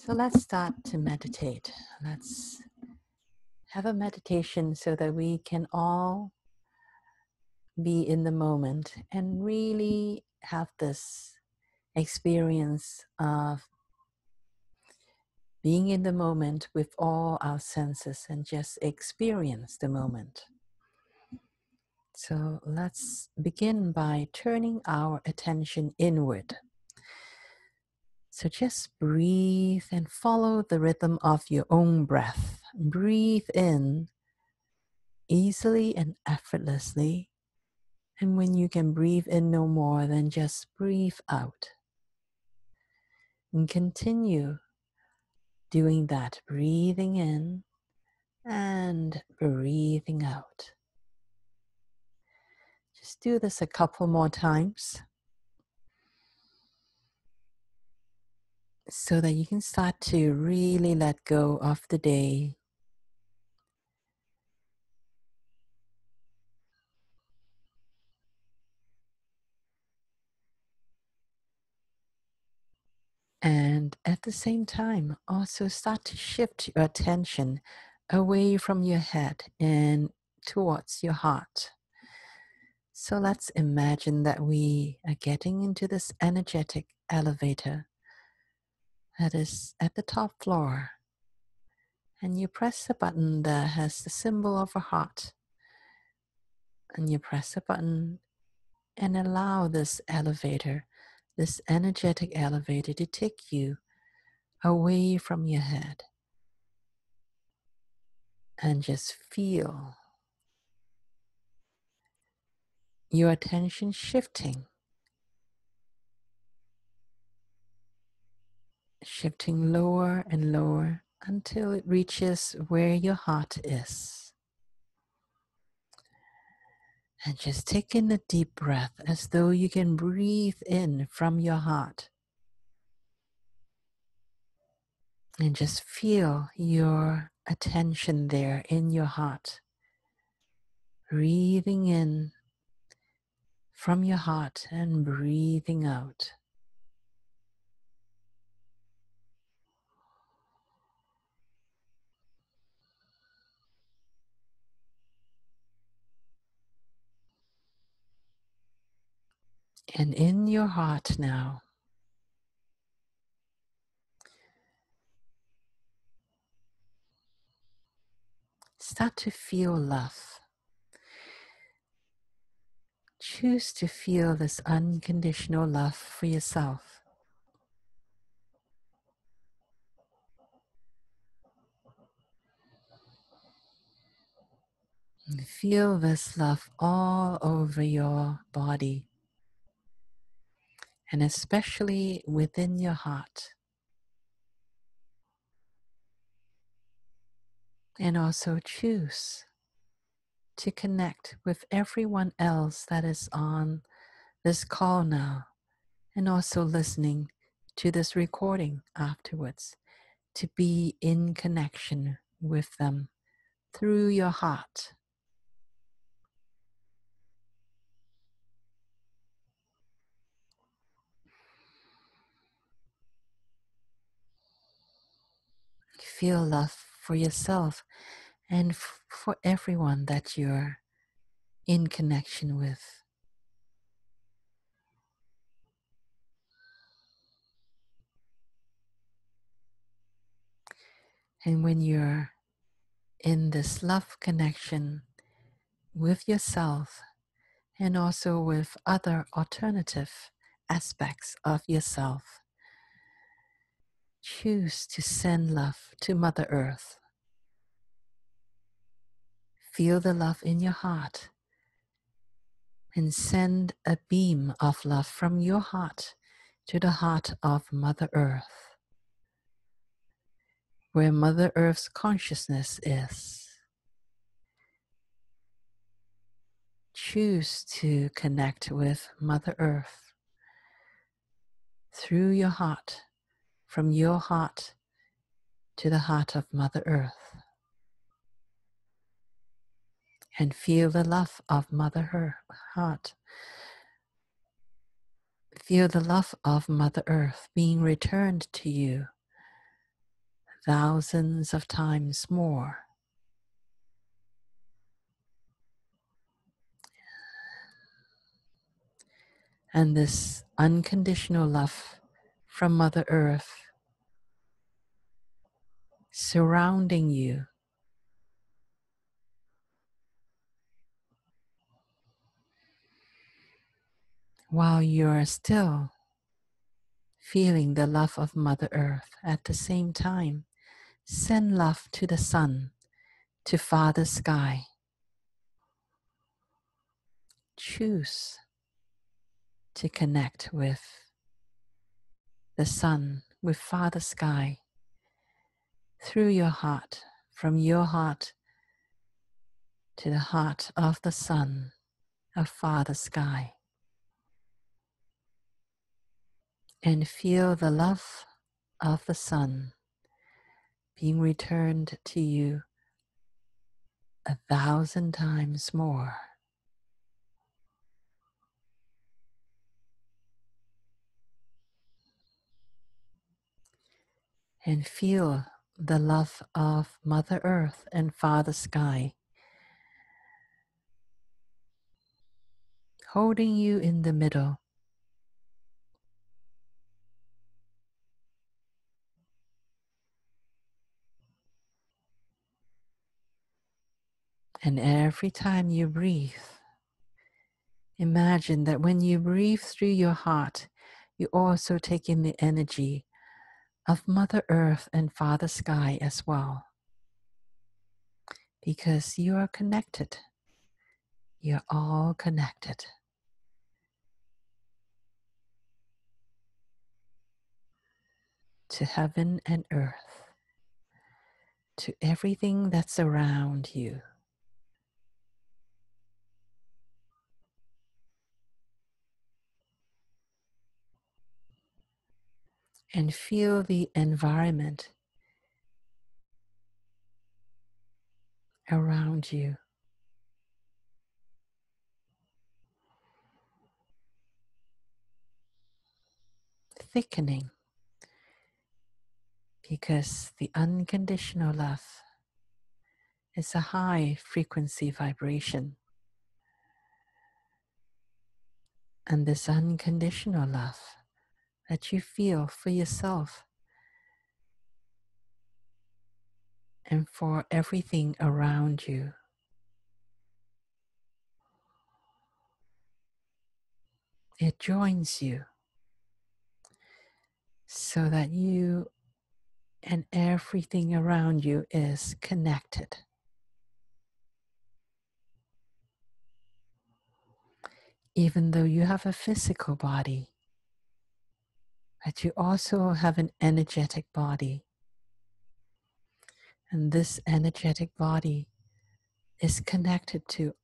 So let's start to meditate. Let's have a meditation so that we can all be in the moment and really have this experience of being in the moment with all our senses and just experience the moment. So let's begin by turning our attention inward. So just breathe and follow the rhythm of your own breath. Breathe in easily and effortlessly. And when you can breathe in no more, then just breathe out. And continue doing that, breathing in and breathing out. Just do this a couple more times. So that you can start to really let go of the day. And at the same time, also start to shift your attention away from your head and towards your heart. So let's imagine that we are getting into this energetic elevator that is at the top floor. And you press the button that has the symbol of a heart. And you press the button and allow this elevator, this energetic elevator, to take you away from your head. And just feel your attention shifting shifting lower and lower until it reaches where your heart is. And just take in a deep breath as though you can breathe in from your heart. And just feel your attention there in your heart. Breathing in from your heart and breathing out. And in your heart now, start to feel love. Choose to feel this unconditional love for yourself. feel this love all over your body and especially within your heart. And also choose to connect with everyone else that is on this call now and also listening to this recording afterwards to be in connection with them through your heart. Feel love for yourself and f- for everyone that you're in connection with. And when you're in this love connection with yourself and also with other alternative aspects of yourself, Choose to send love to Mother Earth. Feel the love in your heart and send a beam of love from your heart to the heart of Mother Earth, where Mother Earth's consciousness is. Choose to connect with Mother Earth through your heart from your heart to the heart of Mother Earth. And feel the love of Mother Her heart. Feel the love of Mother Earth being returned to you thousands of times more. And this unconditional love from Mother Earth surrounding you. While you are still feeling the love of Mother Earth at the same time, send love to the sun, to Father Sky. Choose to connect with the sun, with Father Sky, through your heart, from your heart to the heart of the sun, of Father Sky. And feel the love of the sun being returned to you a thousand times more. And feel the love of Mother Earth and Father Sky holding you in the middle. And every time you breathe, imagine that when you breathe through your heart, you also take in the energy of Mother Earth and Father Sky as well. Because you are connected. You're all connected. To heaven and earth, to everything that's around you. And feel the environment around you. Thickening because the unconditional love is a high frequency vibration. And this unconditional love that you feel for yourself and for everything around you. It joins you so that you and everything around you is connected. Even though you have a physical body, but you also have an energetic body. And this energetic body is connected to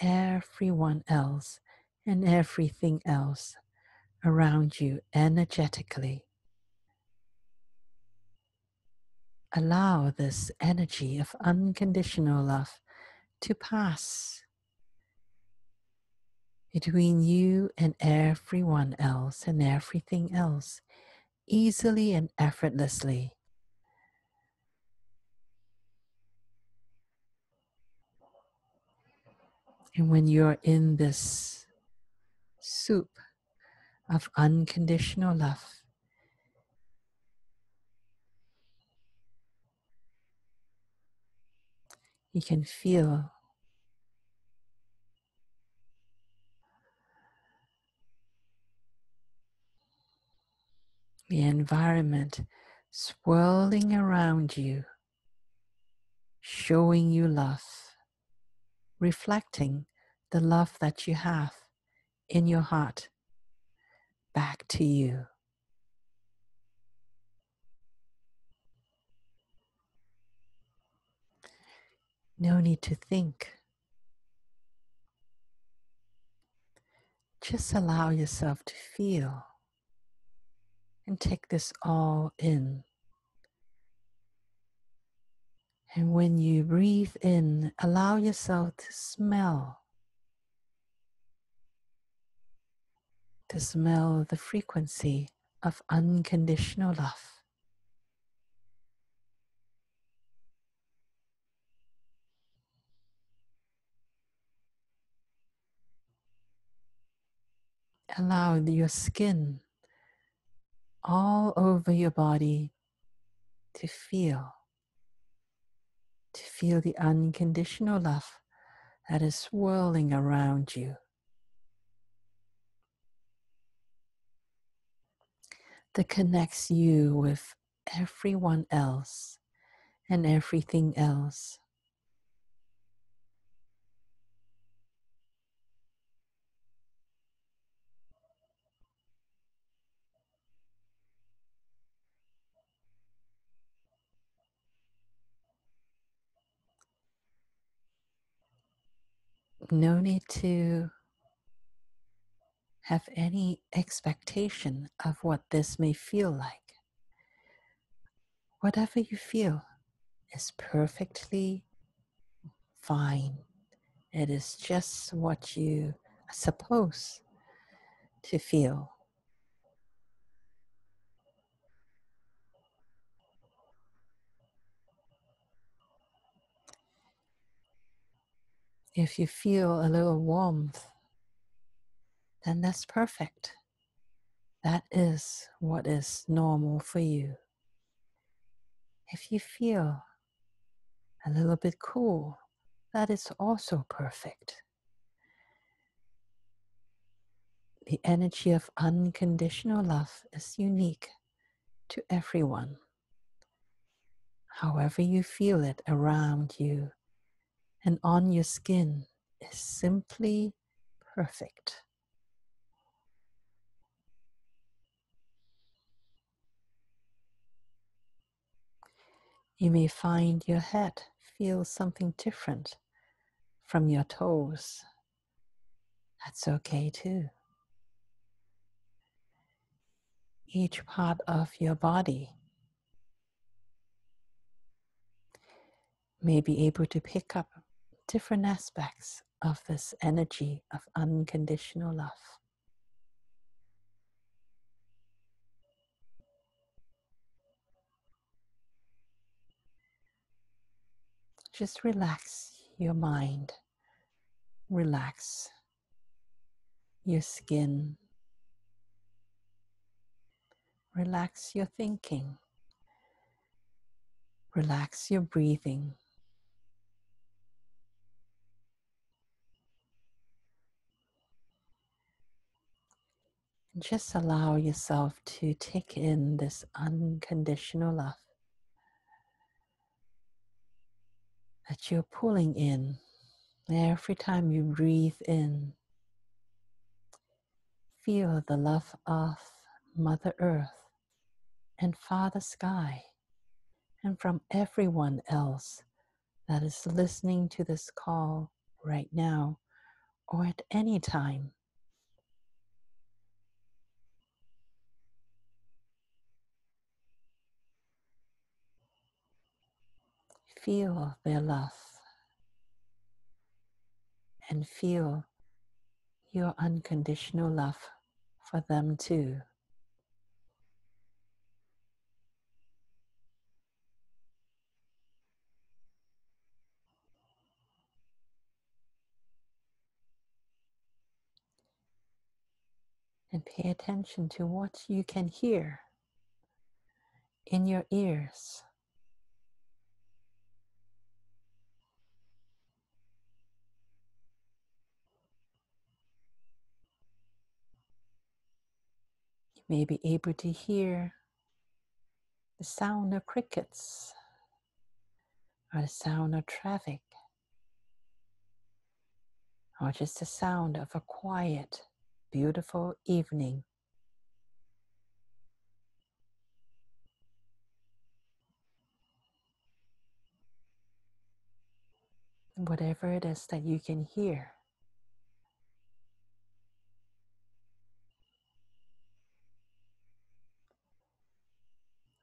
everyone else and everything else around you energetically. Allow this energy of unconditional love to pass between you and everyone else and everything else easily and effortlessly. And when you're in this soup of unconditional love, you can feel the environment swirling around you, showing you love, reflecting the love that you have in your heart back to you. No need to think. Just allow yourself to feel and take this all in. And when you breathe in, allow yourself to smell. To smell the frequency of unconditional love. Allow your skin all over your body to feel, to feel the unconditional love that is swirling around you. That connects you with everyone else and everything else. No need to have any expectation of what this may feel like. Whatever you feel is perfectly fine. It is just what you are supposed to feel. If you feel a little warmth, then that's perfect. That is what is normal for you. If you feel a little bit cool, that is also perfect. The energy of unconditional love is unique to everyone. However, you feel it around you and on your skin is simply perfect. You may find your head feels something different from your toes. That's okay too. Each part of your body may be able to pick up different aspects of this energy of unconditional love. Just relax your mind, relax your skin, relax your thinking, relax your breathing. Just allow yourself to take in this unconditional love that you're pulling in every time you breathe in. Feel the love of Mother Earth and Father Sky, and from everyone else that is listening to this call right now or at any time. Feel their love and feel your unconditional love for them too. And pay attention to what you can hear in your ears. May be able to hear the sound of crickets or the sound of traffic or just the sound of a quiet, beautiful evening. Whatever it is that you can hear.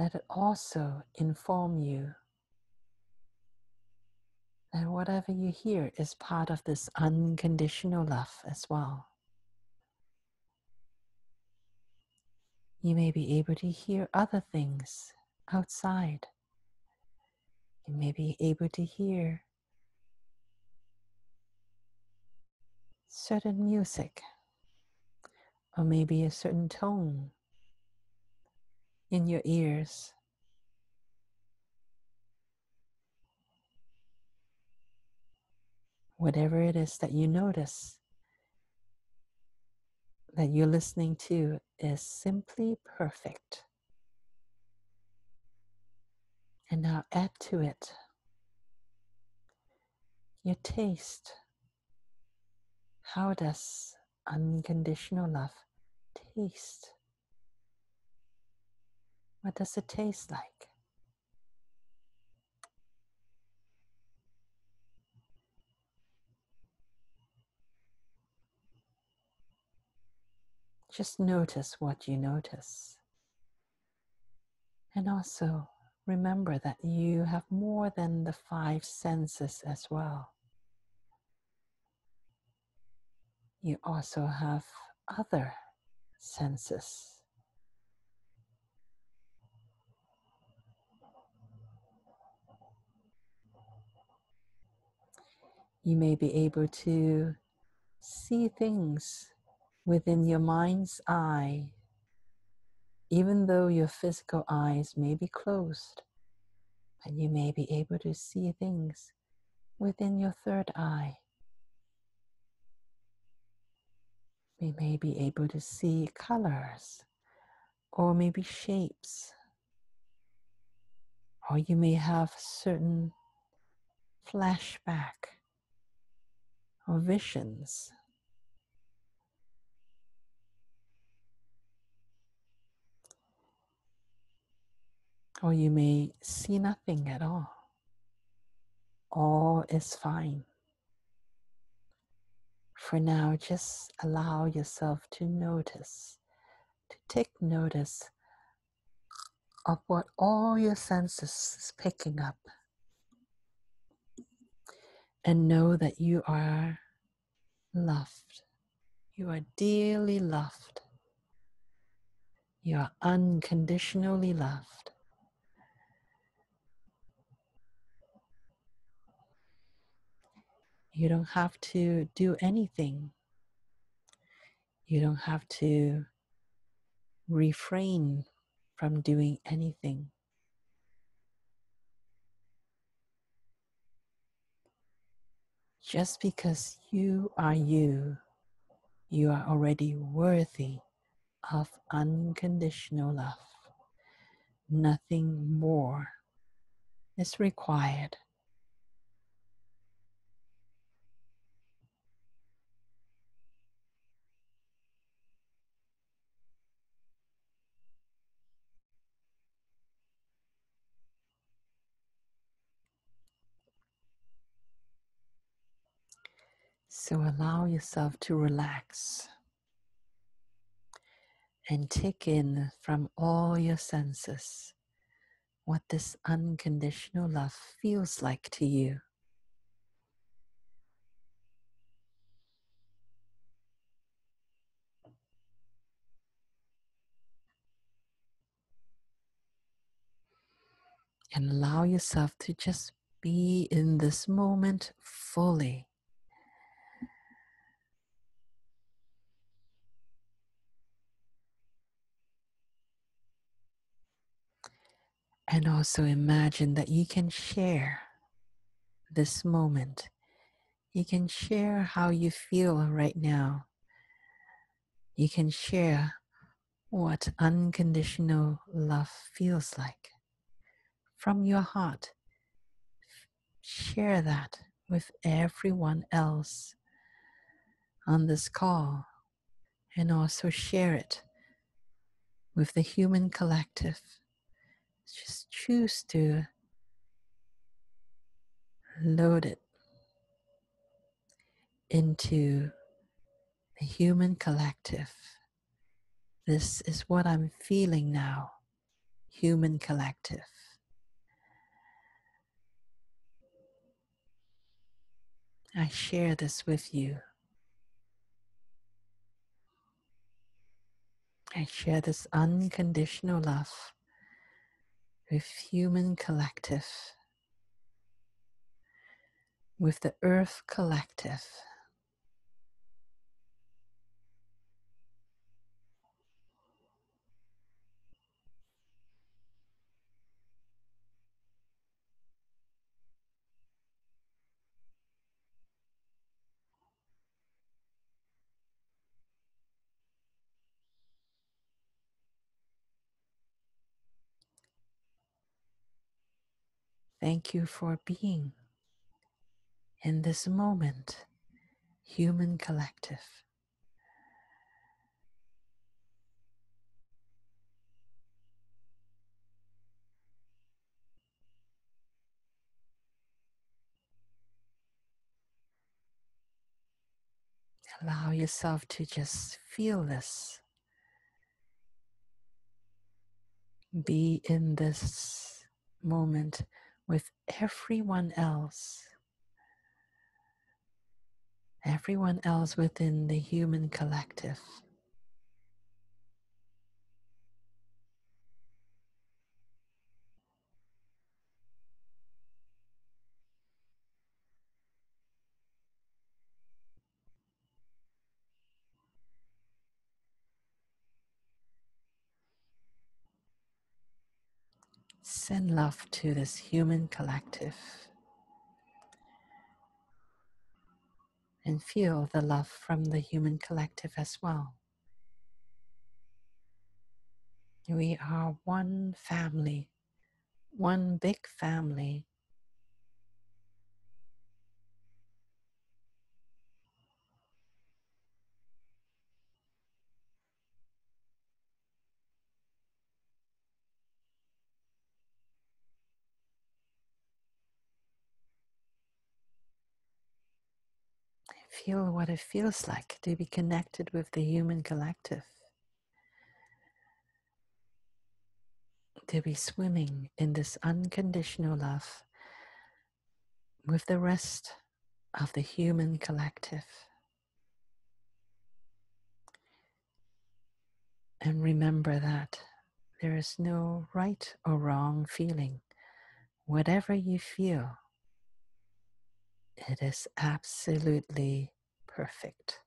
Let it also inform you that whatever you hear is part of this unconditional love as well. You may be able to hear other things outside. You may be able to hear certain music or maybe a certain tone in your ears. Whatever it is that you notice that you're listening to is simply perfect. And now add to it your taste. How does unconditional love taste? What does it taste like? Just notice what you notice. And also remember that you have more than the five senses as well. You also have other senses. You may be able to see things within your mind's eye, even though your physical eyes may be closed, and you may be able to see things within your third eye. We may be able to see colors or maybe shapes, or you may have certain flashback or visions. Or you may see nothing at all. All is fine. For now, just allow yourself to notice, to take notice of what all your senses is picking up and know that you are loved. You are dearly loved. You are unconditionally loved. You don't have to do anything. You don't have to refrain from doing anything. Just because you are you, you are already worthy of unconditional love. Nothing more is required. So allow yourself to relax and take in from all your senses what this unconditional love feels like to you. And allow yourself to just be in this moment fully. And also imagine that you can share this moment. You can share how you feel right now. You can share what unconditional love feels like from your heart. Share that with everyone else on this call and also share it with the human collective just choose to load it into the human collective. This is what I'm feeling now, human collective. I share this with you. I share this unconditional love with human collective, with the earth collective. Thank you for being in this moment, human collective. Allow yourself to just feel this. Be in this moment with everyone else. Everyone else within the human collective. Send love to this human collective and feel the love from the human collective as well. We are one family, one big family. Feel what it feels like to be connected with the human collective. To be swimming in this unconditional love with the rest of the human collective. And remember that there is no right or wrong feeling. Whatever you feel, it is absolutely perfect.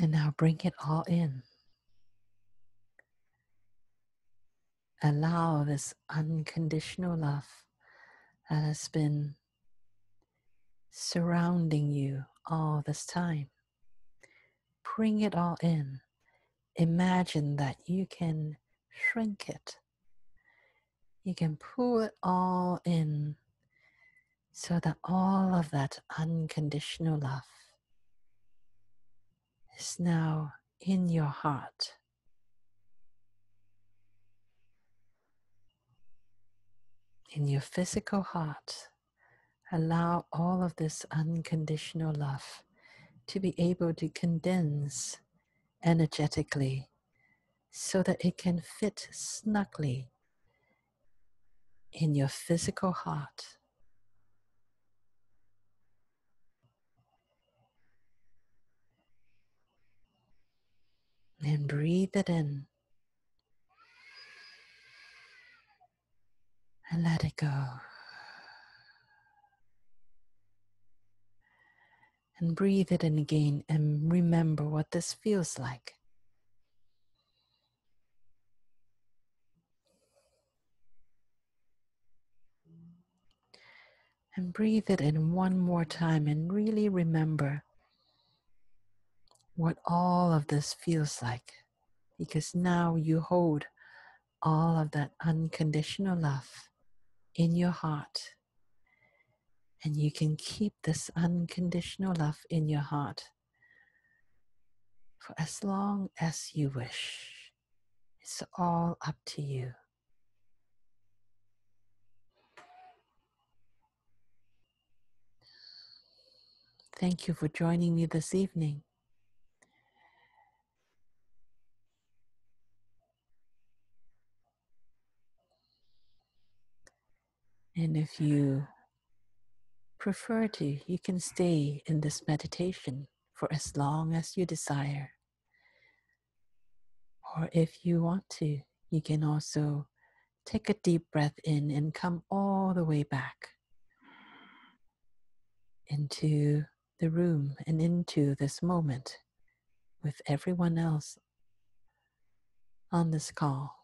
And now bring it all in. Allow this unconditional love that has been surrounding you all this time. Bring it all in. Imagine that you can shrink it. You can pull it all in so that all of that unconditional love is now in your heart. In your physical heart, allow all of this unconditional love to be able to condense energetically so that it can fit snugly in your physical heart. And breathe it in and let it go. And breathe it in again and remember what this feels like. And breathe it in one more time and really remember what all of this feels like. Because now you hold all of that unconditional love in your heart. And you can keep this unconditional love in your heart for as long as you wish. It's all up to you. Thank you for joining me this evening. And if you prefer to, you can stay in this meditation for as long as you desire. Or if you want to, you can also take a deep breath in and come all the way back into the room and into this moment with everyone else on this call.